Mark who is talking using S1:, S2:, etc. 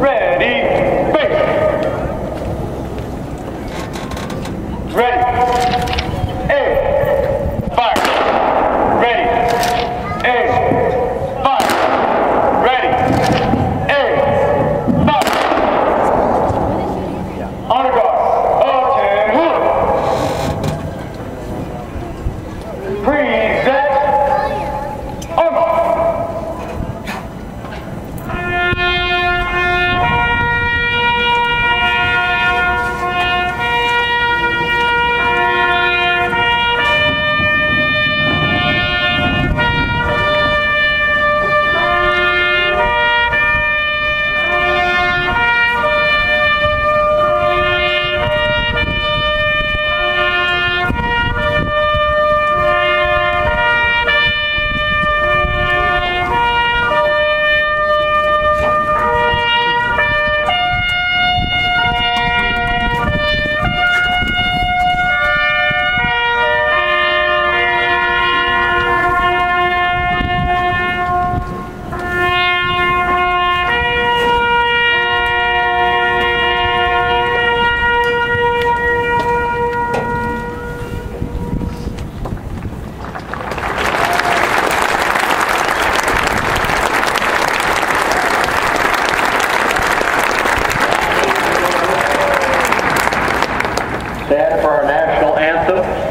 S1: Ready, base. Ready.
S2: Stand for our national anthem.